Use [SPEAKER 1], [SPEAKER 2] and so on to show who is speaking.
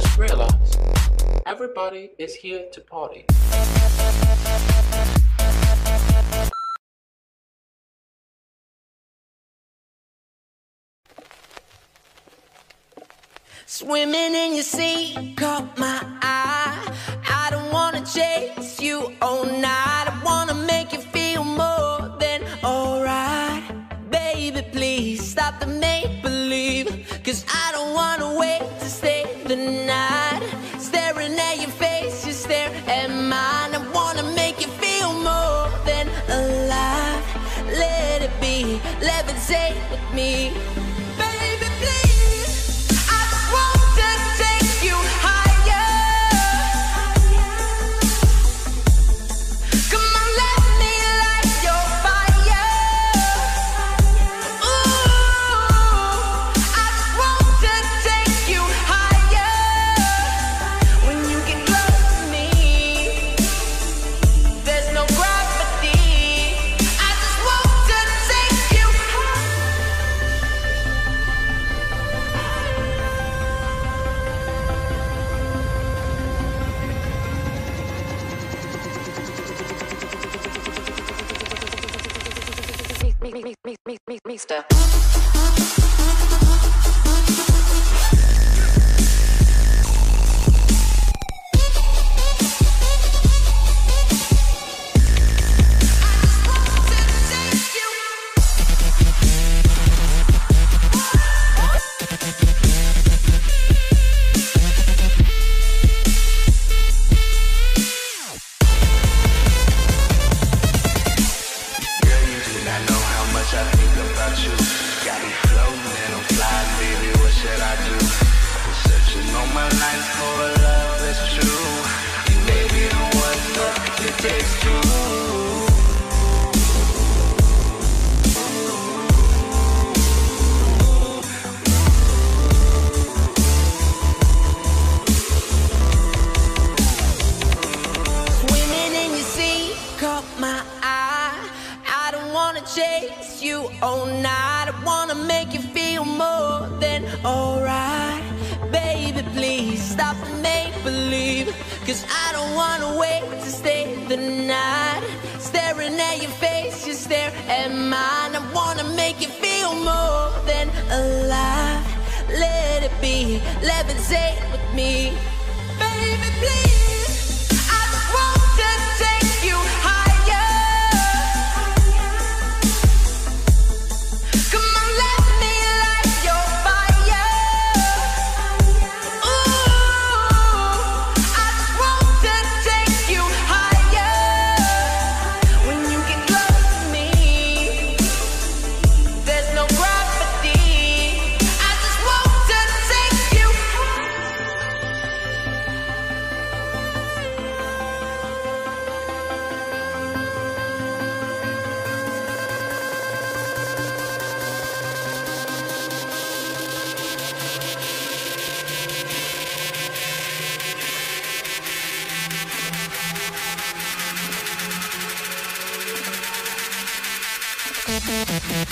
[SPEAKER 1] just realized everybody is here to party.
[SPEAKER 2] Swimming in your sea caught my eye. I don't wanna chase you all night. I wanna make you feel more than alright. Baby, please stop the make believe. Cause I levitate with me. Mister.
[SPEAKER 3] Oh, all
[SPEAKER 2] night. I wanna make you feel more than alright. Baby, please stop the make believe. Cause I don't wanna wait to stay the night. Staring at your face, you stare at mine. I wanna make you feel more than alive. Let it be, levitate with me. Yeah.